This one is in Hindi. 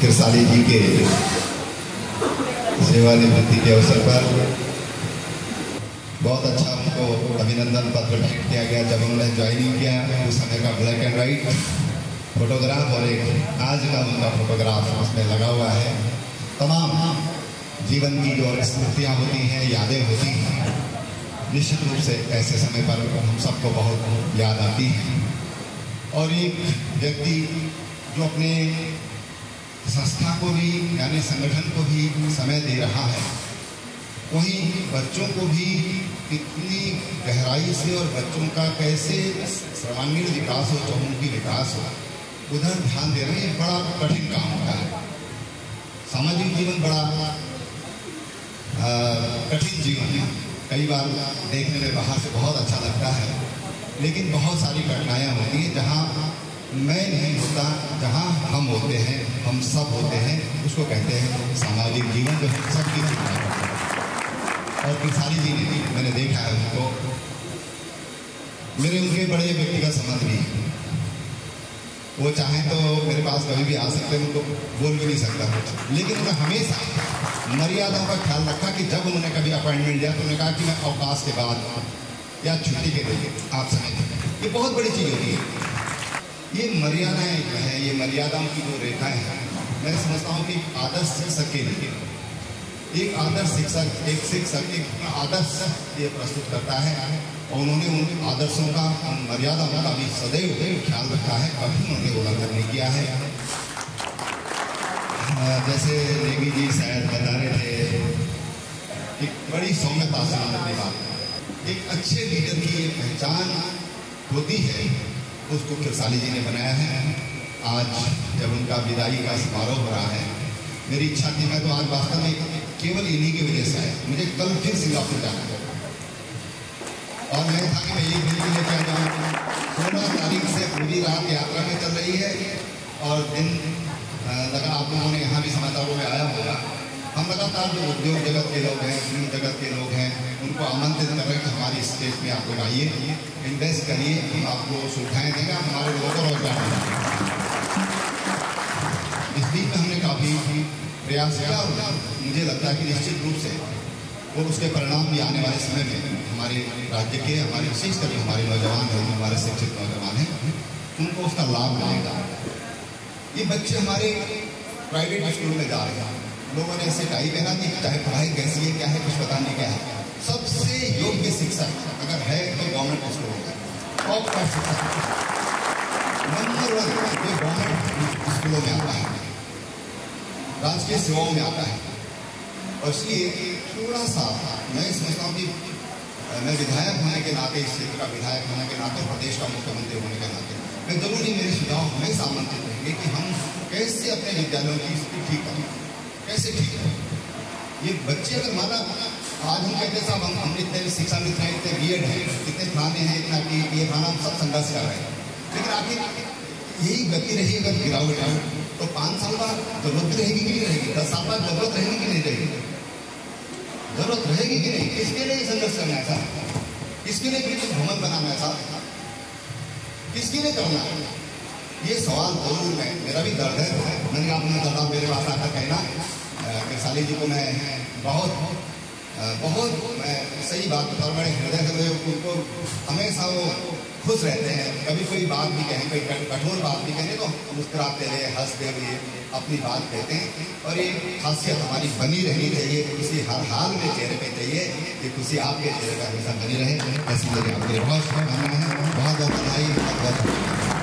किरसाली जी के सेवानिवृत्ति के अवसर पर बहुत अच्छा उनको अभिनंदन पत्र भेंट किया गया जब उन्होंने ज्वाइनिंग किया उस समय का ब्लैक एंड वाइट फोटोग्राफ और एक आज का उनका फोटोग्राफ उसमें लगा हुआ है। तमाम जीवन की जो स्मृतियाँ होती हैं, यादें होती हैं, निश्चित रूप से ऐसे समय पर हम सबको बहुत याद आती हैं। और एक व्यक्ति जो अपने संस्था को भी, यानी संगठन को भी समय दे रहा है। वहीं बच्चों को भी कितनी गहराई से और बच्चों का कैसे सर्वांगीण विकास हो चौमुखी विकास हो, उधर ध्यान दे रहे हैं बड़ा कठिन काम होता है। सामाजिक जीवन बड़ा कठिन जीवन है। कई बार देखने में बाहर से बहुत अच्छा लगता है, लेकिन बहुत सारी कठिनाइयाँ होती हैं जहाँ मैं नहीं होता जहाँ हम होते हैं, हम सब होते हैं, उसको कहते हैं सामाजिक जीवन जो हम सबकी चिंता करते हैं। और किसानी जी ने मैंने देखा है उनको। मेरे उनके बड़े व्यक्तिगत संबंध भी वो चाहें तो मेरे पास कभी भी आ सकते हैं, उनको बोल भी नहीं सकता। लेकिन उन्होंने हमेशा मर्यादाओं का ख्याल रखा कि जब उन्होंने कभी अपॉइंटमेंट लिया तो उन्होंने कहा कि मैं अवकाश के बाद या छुट्टी के लिए आप समय ये बहुत बड़ी चीज़ होती है। ये मर्यादाएँ जो है, ये मर्यादाओं की जो रेखाएँ हैं, मैं समझता हूँ कि आदर्श शिक्षक के लिए एक आदर्श शिक्षक, एक शिक्षक, एक आदर्श ये प्रस्तुत करता है और उन्होंने उन आदर्शों का मर्यादाओं का भी सदैव ख्याल रखा है कभी उन्होंने उल्लंघन नहीं किया है। जैसे नेगी जी शायद बता रहे थे एक बड़ी सौम्यता से अपनी बात एक अच्छे लीडर की ये पहचान होती है उसको किरसाली जी ने बनाया है। आज जब उनका विदाई का समारोह हो रहा है, मेरी इच्छा थी, मैं तो आज वास्तव में केवल इन्हीं की वजह से आया। मुझे कल फिर सिंगापुर जाना है। और मैं था कि मैं एक दिन के लिए जाऊँ? सोलह तारीख से पूरी रात यात्रा में चल रही है और दिन लगा, आप लोगों ने यहाँ भी समाचारों में आया हम लगातार जो उद्योग जगत के लोग हैं फ़िल्म जगत के लोग हैं, उनको आमंत्रित कर कि हमारी स्टेट में आप लोग आइए इन्वेस्ट करिए, हम आपको सुविधाएँ देंगे हमारे लोगों को रोज़गार इस बीच में हमने काफ़ी प्रयास किया और मुझे लगता है कि निश्चित रूप से वो उसके परिणाम भी आने वाले समय में हमारे राज्य के, हमारे विशेषकर हमारे नौजवान हैं, जो हमारे शिक्षित नौजवान हैं, उनको उसका लाभ मिलेगा। ये बच्चे हमारे प्राइवेट स्कूल में जा रहे हैं। लोगों ने ऐसे टाई पहना कि चाहे पढ़ाई कैसी है, क्या है, कुछ पता नहीं क्या है। सबसे योग्य शिक्षक अगर है तो गवर्नमेंट स्कूल होगा। टॉप का नंबर वन ये गवर्नमेंट स्कूलों में आता है। राजकीय सेवाओं में आता है। और इसलिए थोड़ा सा मैं समझता हूँ कि मैं विधायक होने के नाते, इस क्षेत्र का विधायक होने के नाते, प्रदेश का मुख्यमंत्री होने के नाते, मैं ज़रूरी मेरे सुझाव हमेशा आमंत्रित रहेंगे कि हम कैसे अपने विद्यालयों की स्थिति ठीक करें। कैसे ठीक है? ये बच्चे अगर माना, आज हम कहते साहब, हम हम इतने शिक्षा मित्र हैं, इतने बी एड हैं इतने फलाने हैं, इतना कि ये खाना हम सब संघर्ष कर रहे हैं। लेकिन आखिर यही गति रही अगर गिरावट है तो पाँच साल बाद ज़रूरत रहेगी कि नहीं रहेगी? दस साल बाद ज़रूरत रहेगी कि नहीं रहेगी? ज़रूरत रहेगी कि नहीं? किसके लिए संघर्ष करना है साहब? किसके लिए भ्रमण बनाना है साहब? किसके लिए करना है? ये सवाल ज़रूर है मेरा भी दर्द है मैंने आपने दर्द मेरे पास आकर कहना। साली जी को मैं बहुत बहुत, मैं सही बात बता बड़े हृदय से उनको हमेशा वो खुश रहते हैं। कभी कोई बात भी कहें, कोई कठोर बात भी कहें तो मुस्कुराते हुए हँसते हुए अपनी बात कहते हैं। और ये खासियत हमारी बनी रहनी चाहिए खुशी हर हाल में चेहरे पे चाहिए। ये खुशी आपके चेहरे पर हमेशा बनी रहे। ऐसी बहुत हैं। बहुत बहुत बधाई बहुत बहुत